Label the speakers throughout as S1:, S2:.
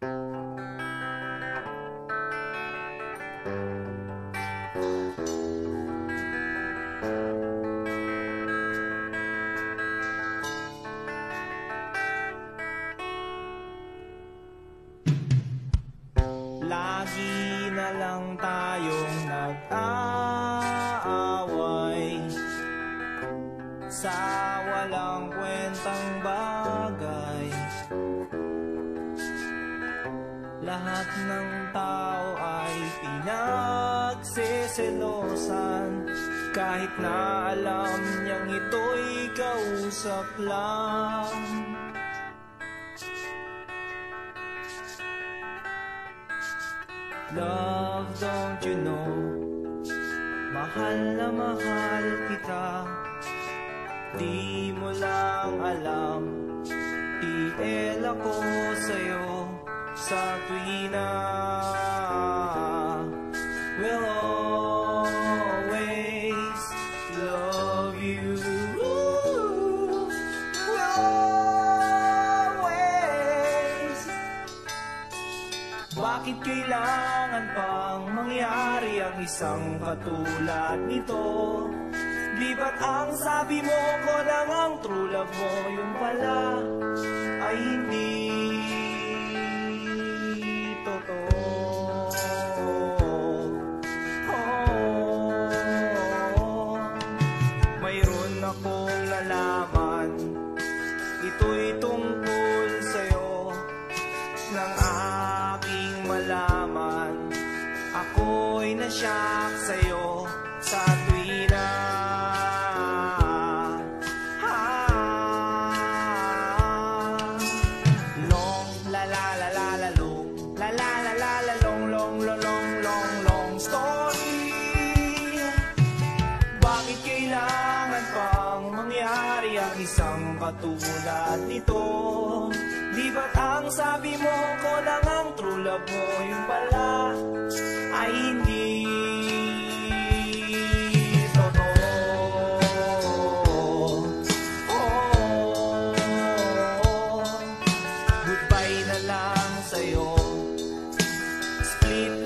S1: Lagi lang tayong nag-aaway. Sa walang kwentang bagay. Lahat ng tao ay pinagseselosan. Kahit na alam niyang ito'y kausap lang. Love, don't you know? Mahal na mahal kita. Di mo lang alam. TL ako sa'yo sa tuwina will always love you will Bakit kailangan pang mangyari ang isang katulad nito? Di ba't ang sabi mo ko lang ang true love mo yung pala ay hindi ako'y nasyak sa'yo sa tuwi na Long, la la la la la la la la la la long, long, long, long, long, long story Bakit kailangan pang mangyari ang isang katulad nito? Di ba't ang sabi mo ko lang ang true love mo yung pala?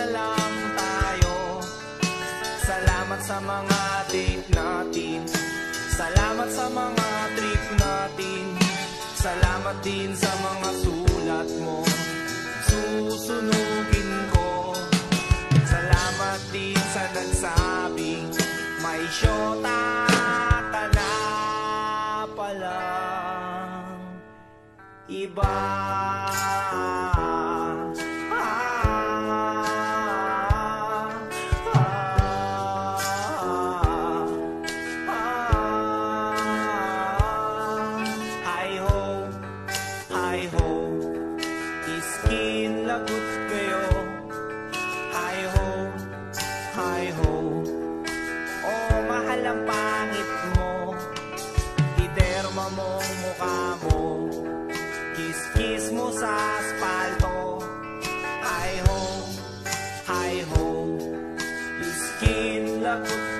S1: na lang tayo. Salamat sa mga trip natin. Salamat sa mga trip natin. Salamat din sa mga sulat mo. Susunugin ko. Salamat din sa nagsabing May syota tala pala. Iba. aking lagot kayo. Hi-ho, hi-ho Oh, mahal mo. Iterma mo ang mukha mo. Kiss-kiss mo sa asfalto Hi-ho, hi-ho Iskin lagot